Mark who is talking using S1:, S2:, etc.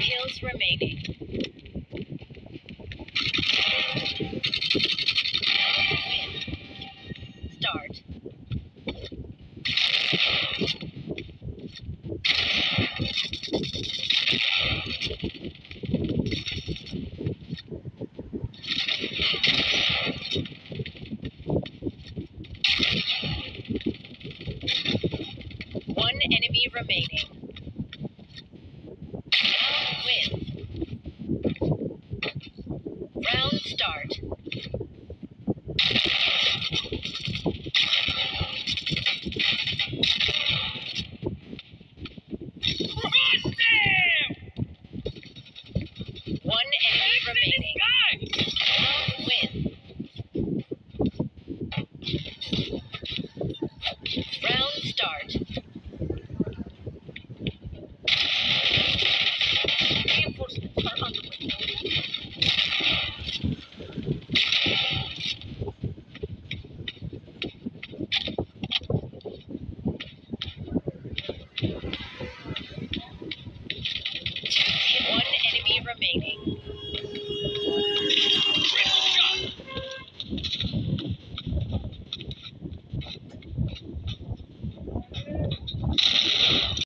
S1: Kills remaining. One enemy remaining. Win. Round start. One enemy remaining. fascinating.